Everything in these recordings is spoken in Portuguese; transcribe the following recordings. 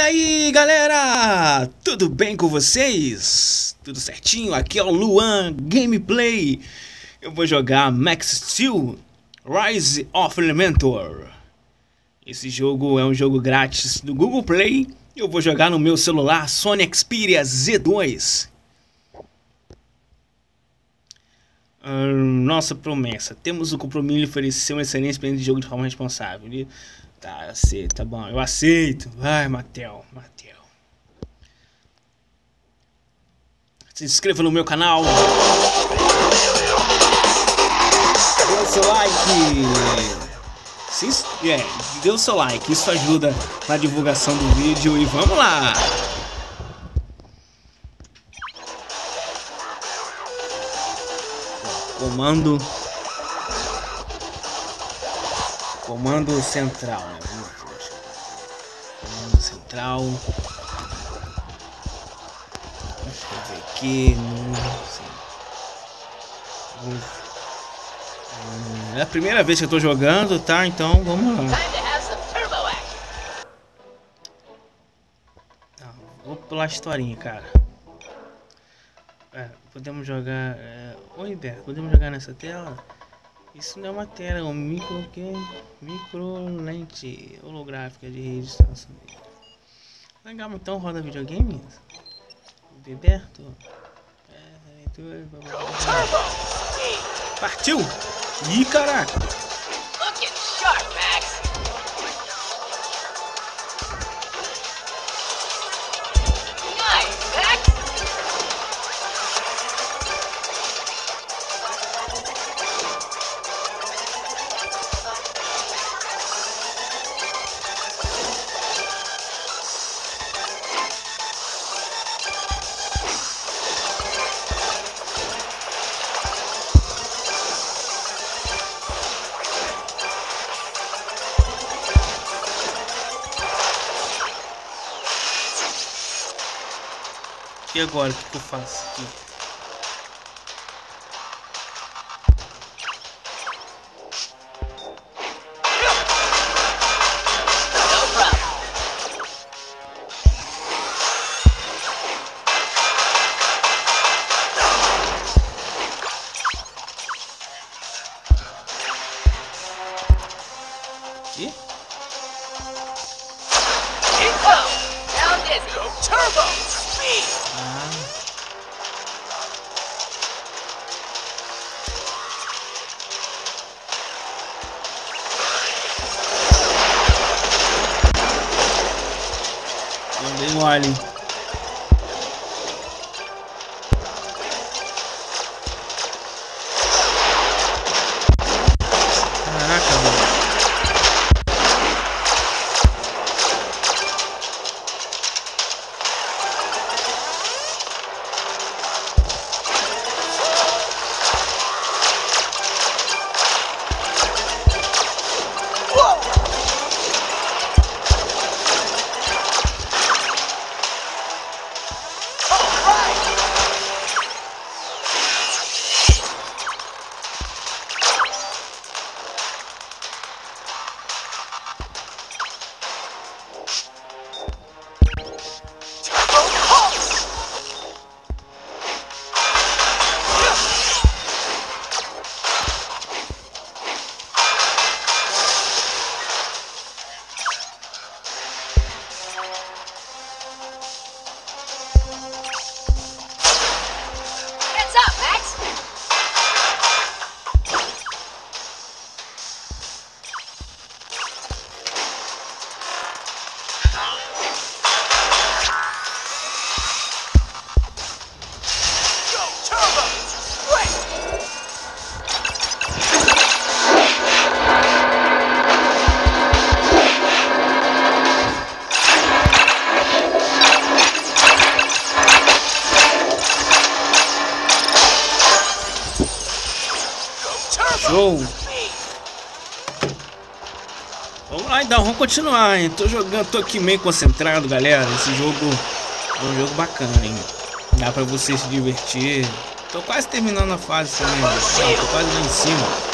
aí, galera? Tudo bem com vocês? Tudo certinho? Aqui é o Luan Gameplay. Eu vou jogar Max Steel Rise of Elementor. Esse jogo é um jogo grátis do Google Play. Eu vou jogar no meu celular Sony Xperia Z2. Nossa promessa. Temos o compromisso de oferecer uma excelente experiência de jogo de forma responsável. Tá, aceito, tá bom. Eu aceito. Vai, Matel, Matel. Se inscreva no meu canal. Dê o seu like. Se, é, dê o seu like. Isso ajuda na divulgação do vídeo. E vamos lá. Comando Comando central, né? Comando central. Deixa eu ver aqui. É a primeira vez que eu tô jogando, tá? Então vamos lá. Tá, vou pular a historinha, cara. É, podemos jogar. É... Oi, Beto, podemos jogar nessa tela? Isso não é uma tela, é um micro que micro lente holográfica de registração. Legal, então roda videogame? Beberto? É, Partiu! Ih, caraca! E agora, o que, eu faço? Aqui? Mole. Show! Vamos lá então, vamos continuar, hein? Tô jogando, tô aqui meio concentrado, galera. Esse jogo é um jogo bacana, hein? Dá pra você se divertir. Tô quase terminando a fase também, né? Tô quase lá em cima.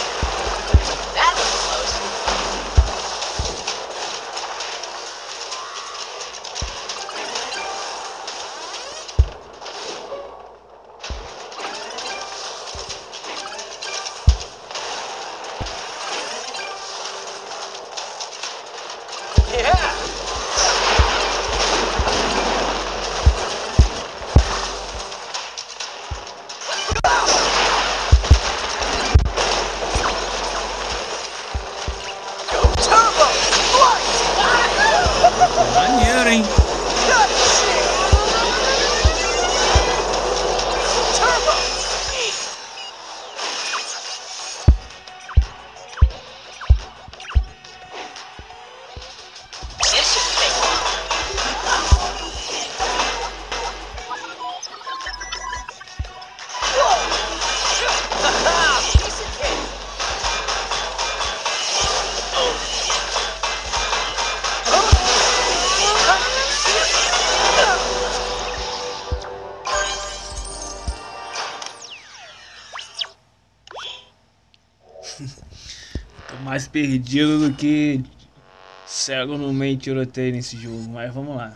Mais perdido do que cego no meio tiroteio nesse jogo, mas vamos lá.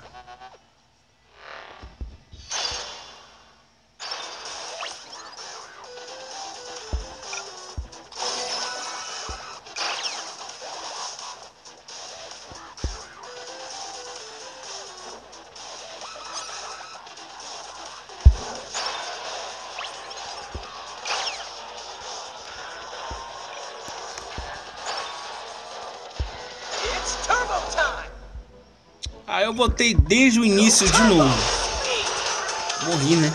Eu botei desde o início de novo. Morri, né?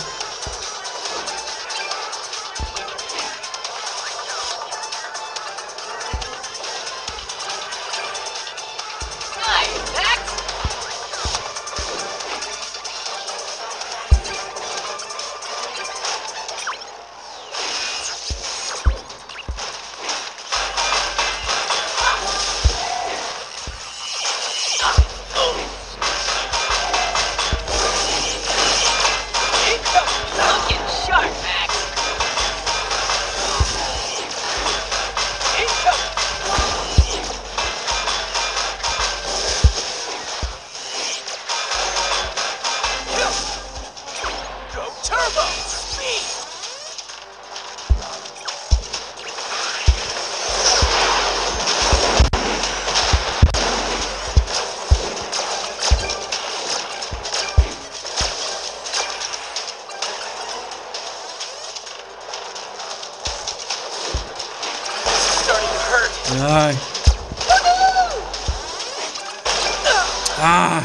Ah.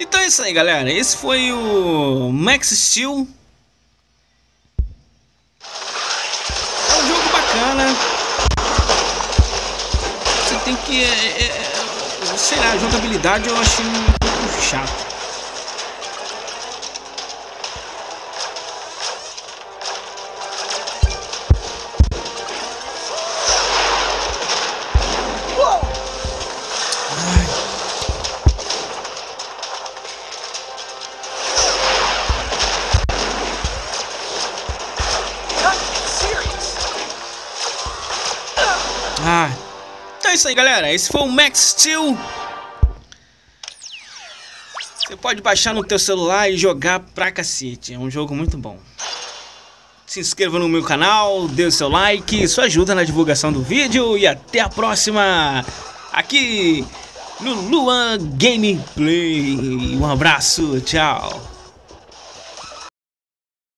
Então é isso aí, galera. Esse foi o Max Steel. É um jogo bacana. Você tem que. é, é, é, sei lá, a jogabilidade eu achei um pouco chato. Ah. Então é isso aí, galera. Esse foi o Max Steel. Você pode baixar no teu celular e jogar pra cacete. É um jogo muito bom. Se inscreva no meu canal, dê o seu like, isso ajuda na divulgação do vídeo e até a próxima aqui no Luan Gameplay. Um abraço, tchau.